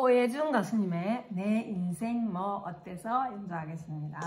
오예준 가수님의 내 인생 뭐 어때서 인도하겠습니다.